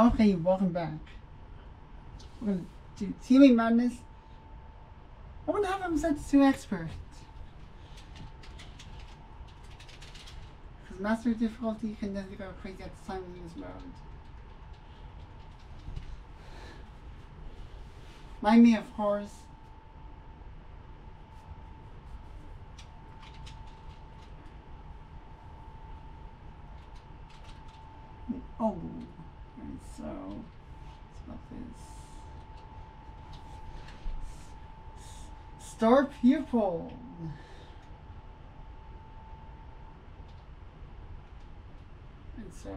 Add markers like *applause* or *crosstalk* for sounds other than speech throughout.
Okay, welcome back. We're gonna do Teaming Madness. I wonder how I'm set to expert. Because master difficulty can never go crazy at the time in this mode. Mind me, of course. Oh, and so it's about this. Star pupil. And so.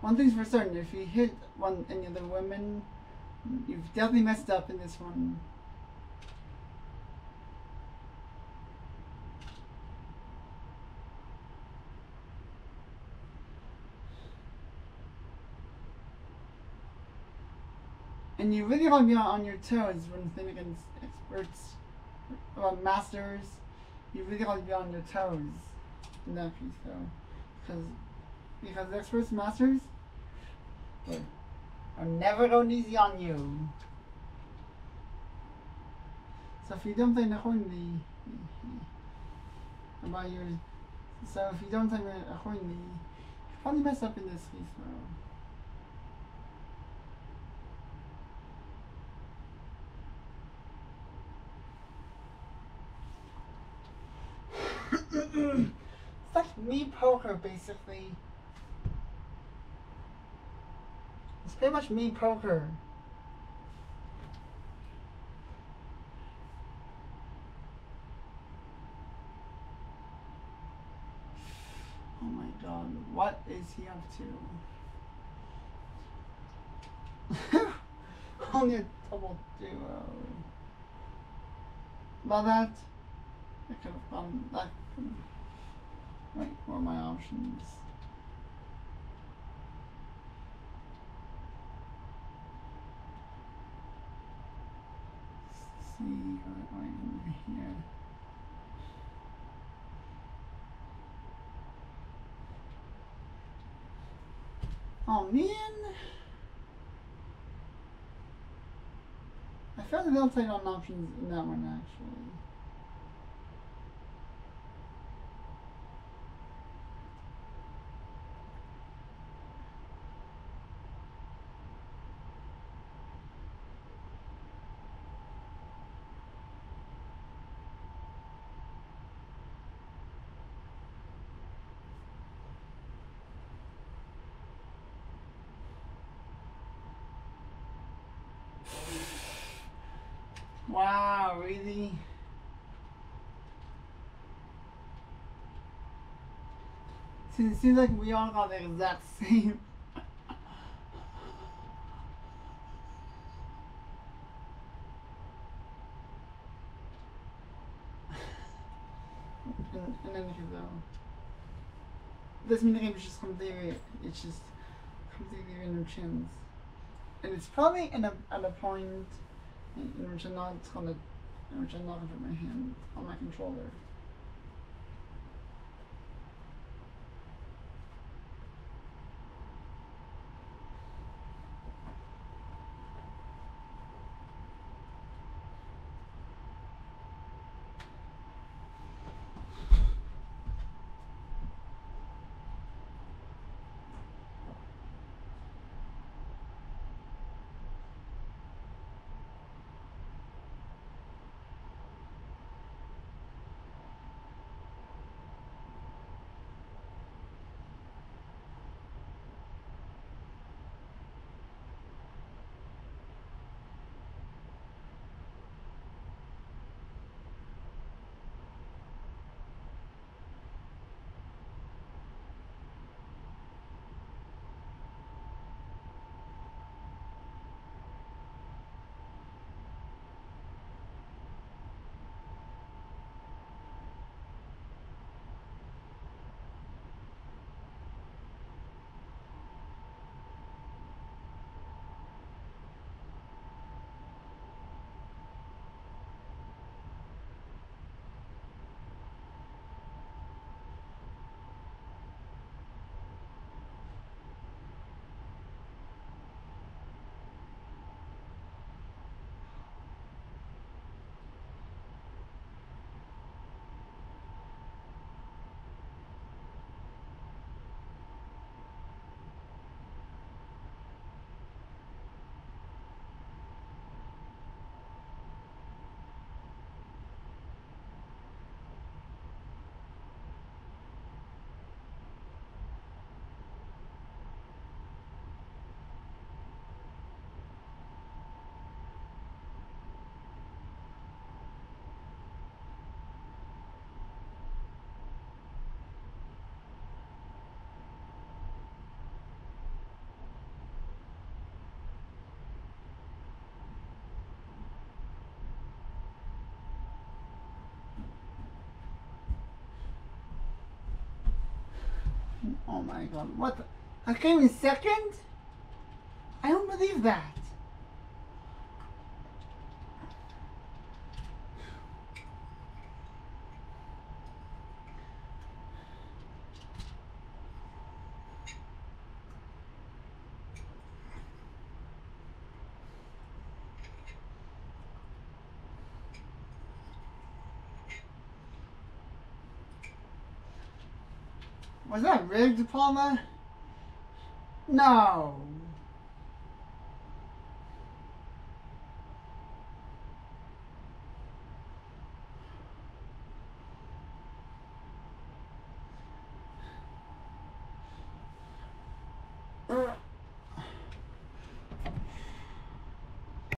One thing's for certain, if you hit one any of the women, you've definitely messed up in this one. And you really want to be on your toes when playing against experts or masters. You really want to be on your toes in that piece, though, because because experts masters are- are never going easy on you. So if you don't play accordingly about your, so if you don't play accordingly, you probably mess up in this piece, though. it's Mii poker basically. It's pretty much Mii poker. Oh my god, what is he up to? *laughs* Only a double duo. About that, I could have gone that. Wait, what are my options? see what I am here. Oh man! I found the upside on options in that one actually. Wow, really? It seems like we all got the exact *laughs* same. and, and then you though. This minigame is just completely, it's just completely random chance. And it's probably in a, at a point in, which I'm not gonna, in which I'm not put my hand on my controller. Oh my god, what? I came in second? I don't believe that. Was that rigged, Paula? No.